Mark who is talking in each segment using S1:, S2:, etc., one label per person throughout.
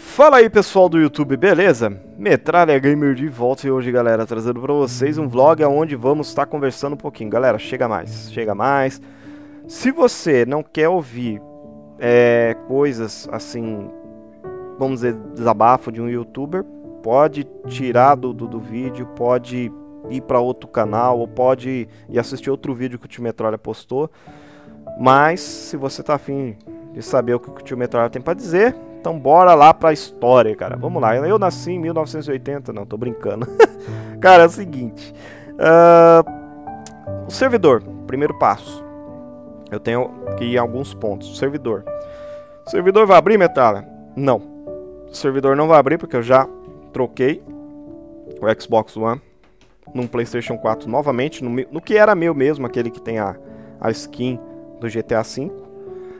S1: Fala aí pessoal do YouTube, beleza? Metralha Gamer de volta e hoje galera trazendo pra vocês um vlog onde vamos estar conversando um pouquinho. Galera, chega mais, chega mais. Se você não quer ouvir é, coisas assim, vamos dizer, desabafo de um youtuber Pode tirar do, do, do vídeo, pode ir para outro canal ou pode ir assistir outro vídeo que o Tio Metralha postou. Mas se você tá afim de saber o que o Tio Metralha tem pra dizer então bora lá pra história, cara. Vamos lá. Eu nasci em 1980, não, tô brincando. cara, é o seguinte. Uh, o servidor, primeiro passo. Eu tenho que ir em alguns pontos. O servidor. O servidor vai abrir, Metralha? Não. O servidor não vai abrir porque eu já troquei o Xbox One num PlayStation 4 novamente, no, no que era meu mesmo, aquele que tem a, a skin do GTA V.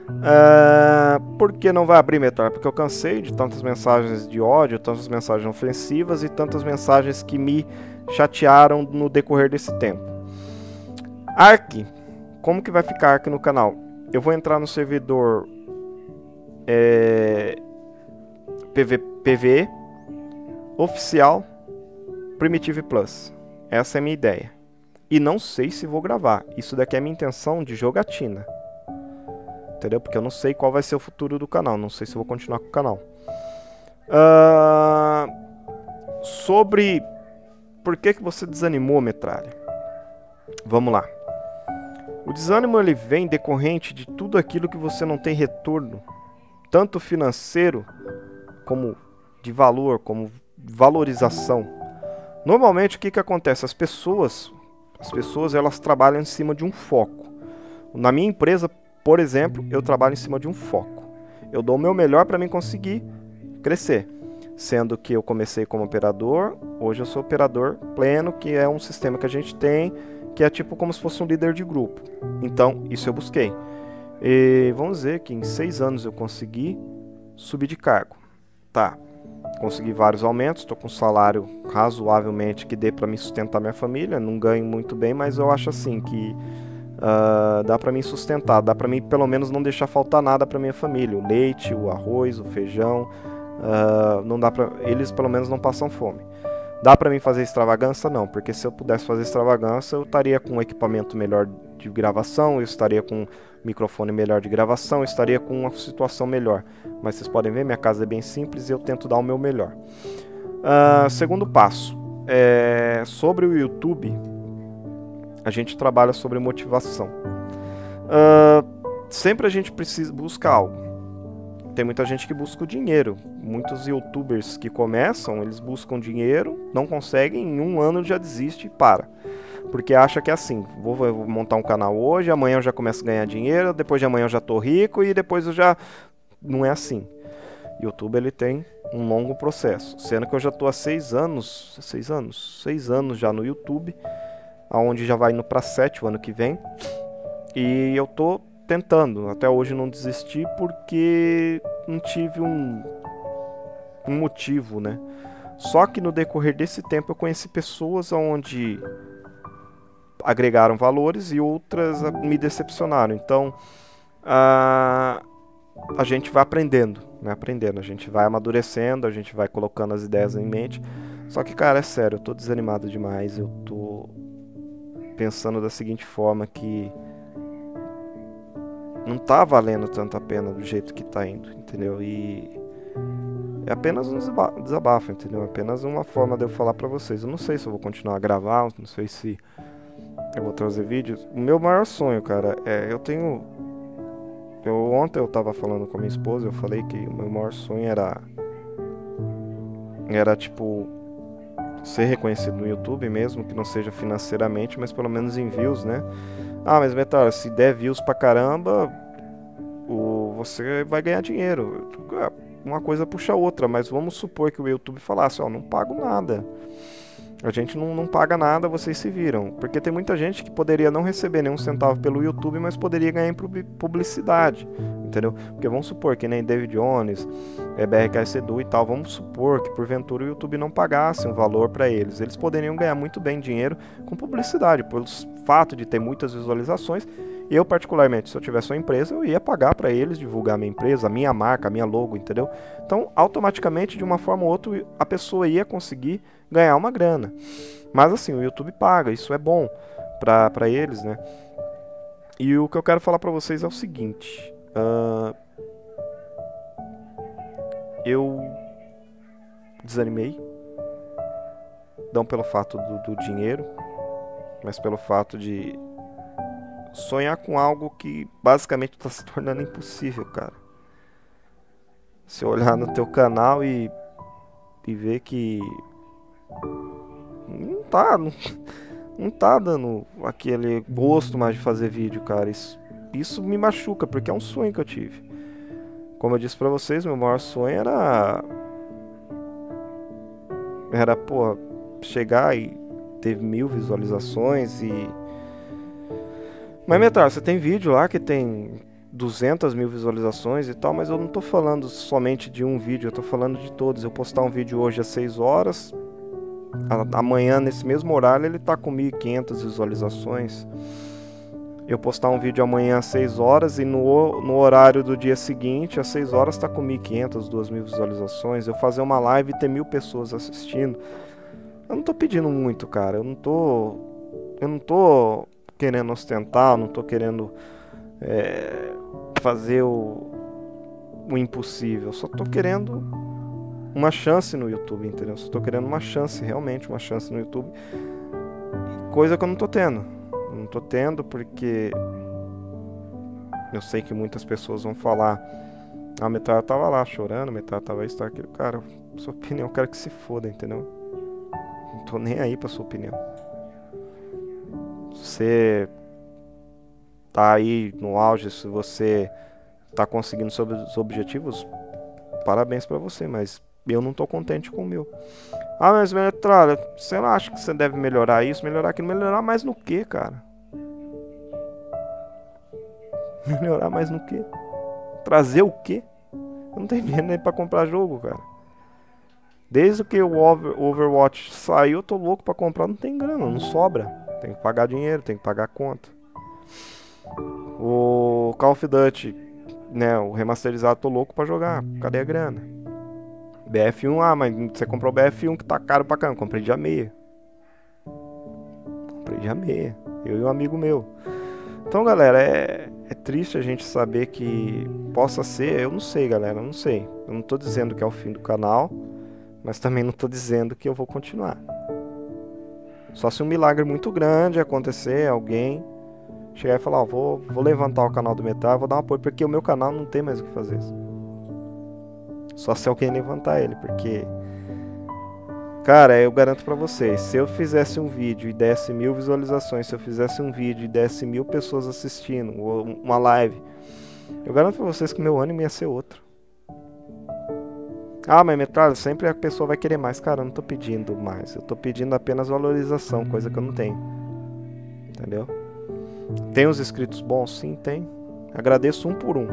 S1: Uh, por que não vai abrir Metralha? Porque eu cansei de tantas mensagens de ódio, tantas mensagens ofensivas e tantas mensagens que me chatearam no decorrer desse tempo. Ark, como que vai ficar aqui no canal? Eu vou entrar no servidor é, PV, PVE oficial Primitive Plus. Essa é a minha ideia. E não sei se vou gravar. Isso daqui é minha intenção de jogatina entendeu? Porque eu não sei qual vai ser o futuro do canal, não sei se vou continuar com o canal. Uh, sobre por que, que você desanimou, Metralha? Vamos lá. O desânimo ele vem decorrente de tudo aquilo que você não tem retorno, tanto financeiro como de valor, como valorização. Normalmente o que, que acontece? As pessoas, as pessoas elas trabalham em cima de um foco. Na minha empresa, por exemplo, eu trabalho em cima de um foco. Eu dou o meu melhor para mim conseguir crescer. Sendo que eu comecei como operador, hoje eu sou operador pleno, que é um sistema que a gente tem, que é tipo como se fosse um líder de grupo. Então, isso eu busquei. E vamos dizer que em seis anos eu consegui subir de cargo. Tá, consegui vários aumentos, estou com um salário razoavelmente que dê para me sustentar minha família. Não ganho muito bem, mas eu acho assim que Uh, dá para mim sustentar, dá para mim pelo menos não deixar faltar nada para minha família, o leite, o arroz, o feijão, uh, não dá para eles pelo menos não passam fome. Dá para mim fazer extravagância não, porque se eu pudesse fazer extravagância eu estaria com um equipamento melhor de gravação, eu estaria com um microfone melhor de gravação, eu estaria com uma situação melhor. Mas vocês podem ver, minha casa é bem simples e eu tento dar o meu melhor. Uh, segundo passo, é, sobre o YouTube, a gente trabalha sobre motivação. Uh, sempre a gente precisa buscar algo. Tem muita gente que busca o dinheiro. Muitos youtubers que começam, eles buscam dinheiro, não conseguem, em um ano já desiste e para. Porque acha que é assim, vou, vou montar um canal hoje, amanhã eu já começo a ganhar dinheiro, depois de amanhã eu já tô rico e depois eu já... Não é assim. YouTube ele tem um longo processo. Sendo que eu já tô há seis anos, seis anos, seis anos já no YouTube aonde já vai indo para 7 o ano que vem. E eu tô tentando, até hoje não desisti porque não tive um, um motivo, né? Só que no decorrer desse tempo eu conheci pessoas onde agregaram valores e outras me decepcionaram. Então a, a gente vai aprendendo, né? Aprendendo, a gente vai amadurecendo, a gente vai colocando as ideias em mente. Só que, cara, é sério, eu tô desanimado demais, eu tô pensando da seguinte forma que não tá valendo tanto a pena do jeito que tá indo, entendeu? E é apenas um desabafo, entendeu? É apenas uma forma de eu falar para vocês. Eu não sei se eu vou continuar a gravar, não sei se eu vou trazer vídeos. O meu maior sonho, cara, é eu tenho eu ontem eu tava falando com a minha esposa, eu falei que o meu maior sonho era era tipo ser reconhecido no YouTube, mesmo que não seja financeiramente, mas pelo menos em views, né? Ah, mas Metal, se der views pra caramba, o, você vai ganhar dinheiro. Uma coisa puxa a outra, mas vamos supor que o YouTube falasse, ó, não pago nada. A gente não, não paga nada, vocês se viram. Porque tem muita gente que poderia não receber nenhum centavo pelo YouTube, mas poderia ganhar em publicidade entendeu? Porque vamos supor que nem David Jones, é, BRK Sedu e tal, vamos supor que porventura o YouTube não pagasse um valor para eles. Eles poderiam ganhar muito bem dinheiro com publicidade, pelo fato de ter muitas visualizações Eu, particularmente, se eu tivesse uma empresa, eu ia pagar para eles divulgar a minha empresa, a minha marca, a minha logo, entendeu? Então, automaticamente, de uma forma ou outra, a pessoa ia conseguir ganhar uma grana. Mas assim, o YouTube paga, isso é bom para eles, né? E o que eu quero falar para vocês é o seguinte: uh, eu desanimei, não pelo fato do, do dinheiro, mas pelo fato de sonhar com algo que basicamente está se tornando impossível, cara. Se olhar no teu canal e, e ver que não tá, não, não tá dando aquele gosto mais de fazer vídeo, cara. Isso, isso me machuca, porque é um sonho que eu tive. Como eu disse pra vocês, meu maior sonho era. Era, pô, chegar e ter mil visualizações e mas, Metal, você tem vídeo lá que tem 200 mil visualizações e tal, mas eu não tô falando somente de um vídeo, eu tô falando de todos. Eu postar um vídeo hoje às 6 horas, amanhã, nesse mesmo horário, ele tá com 1.500 visualizações. Eu postar um vídeo amanhã às 6 horas e no, no horário do dia seguinte, às 6 horas, tá com 1.500, 2.000 visualizações. Eu fazer uma live e ter mil pessoas assistindo. Eu não tô pedindo muito, cara. Eu não tô. Eu não tô querendo ostentar, não estou querendo é, fazer o, o impossível. Só estou querendo uma chance no YouTube, entendeu? Só estou querendo uma chance, realmente uma chance no YouTube. Coisa que eu não estou tendo. Estou tendo porque eu sei que muitas pessoas vão falar. Ah, a metade tava lá chorando, metade tava isso, aquilo. Cara, sua opinião, eu quero que se foda, entendeu? Não tô nem aí pra sua opinião você tá aí no auge, se você tá conseguindo seus objetivos, parabéns para você, mas eu não tô contente com o meu. Ah, mas Metralha, você não acha que você deve melhorar isso, melhorar aquilo, melhorar mais no que, cara? Melhorar mais no que? Trazer o que? Eu não tenho dinheiro nem pra comprar jogo, cara. Desde que o Overwatch saiu, eu tô louco pra comprar, não tem grana, não sobra. Tem que pagar dinheiro, tem que pagar conta. O Call of Duty, né, o remasterizado, tô louco pra jogar. Cadê a grana? BF1, ah, mas você comprou o BF1 que tá caro pra caramba. Comprei dia meia. Comprei dia meia. Eu e um amigo meu. Então, galera, é, é triste a gente saber que possa ser. Eu não sei, galera, eu não sei. Eu não tô dizendo que é o fim do canal, mas também não tô dizendo que eu vou continuar. Só se um milagre muito grande acontecer, alguém chegar e falar, ó, vou, vou levantar o canal do Metal, vou dar um apoio, porque o meu canal não tem mais o que fazer. Só se alguém levantar ele, porque... Cara, eu garanto para vocês, se eu fizesse um vídeo e desse mil visualizações, se eu fizesse um vídeo e desse mil pessoas assistindo, uma live, eu garanto pra vocês que meu ânimo ia ser outro. Ah, mas metralha, sempre a pessoa vai querer mais. Cara, eu não tô pedindo mais. Eu tô pedindo apenas valorização, coisa que eu não tenho. Entendeu? Tem os inscritos bons? Sim, tem. Agradeço um por um.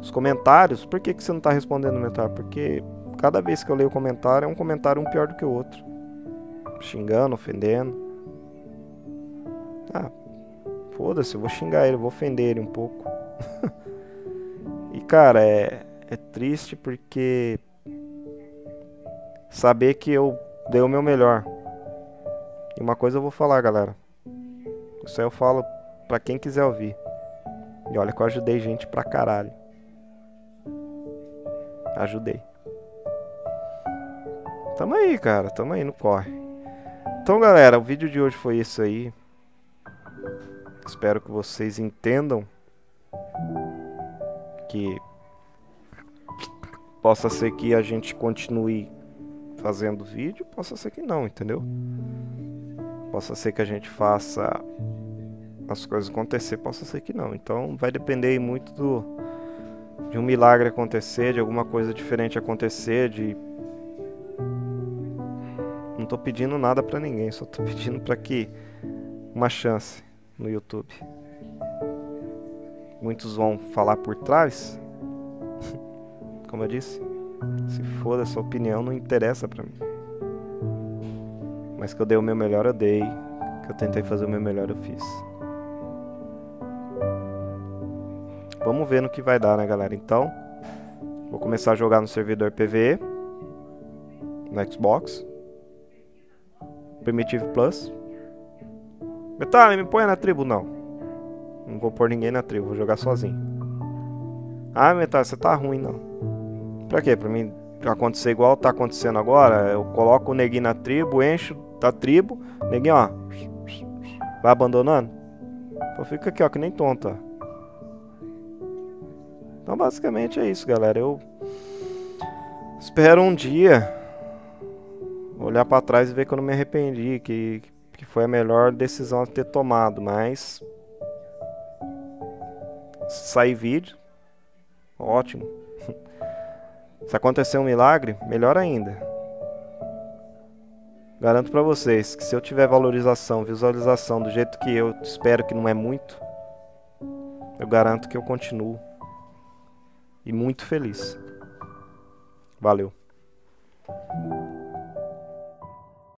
S1: Os comentários, por que, que você não tá respondendo metralha? Porque cada vez que eu leio o comentário, é um comentário um pior do que o outro. Xingando, ofendendo. Ah, foda-se, eu vou xingar ele, vou ofender ele um pouco. e cara, é é triste porque saber que eu dei o meu melhor. E uma coisa eu vou falar, galera. Isso aí eu falo pra quem quiser ouvir. E olha que eu ajudei gente pra caralho. Ajudei. Tamo aí, cara. Tamo aí no corre. Então, galera, o vídeo de hoje foi isso aí. Espero que vocês entendam que Possa ser que a gente continue fazendo vídeo, possa ser que não, entendeu? Possa ser que a gente faça as coisas acontecer, possa ser que não. Então vai depender muito do de um milagre acontecer, de alguma coisa diferente acontecer, de não tô pedindo nada para ninguém, só tô pedindo para que uma chance no YouTube. Muitos vão falar por trás, como eu disse. Se for a sua opinião, não interessa para mim. Mas que eu dei o meu melhor, eu dei. Que eu tentei fazer o meu melhor, eu fiz. vamos ver no que vai dar, né, galera? Então, vou começar a jogar no servidor PVE no Xbox. Primitive Plus. Metal, me põe na tribo, não. Não vou pôr ninguém na tribo, vou jogar sozinho. Ah, Metal, você tá ruim, não. Pra quê? Pra mim acontecer igual tá acontecendo agora? Eu coloco o neguinho na tribo, encho da tribo, neguinho, ó. Vai abandonando? Então fica aqui, ó, que nem tonto, ó. Então basicamente é isso, galera. Eu espero um dia olhar para trás e ver que eu não me arrependi, que, que foi a melhor decisão a ter tomado, mas sair vídeo, ótimo. Se acontecer um milagre, melhor ainda. Garanto para vocês que se eu tiver valorização, visualização do jeito que eu espero que não é muito, eu garanto que eu continuo e muito feliz. Valeu.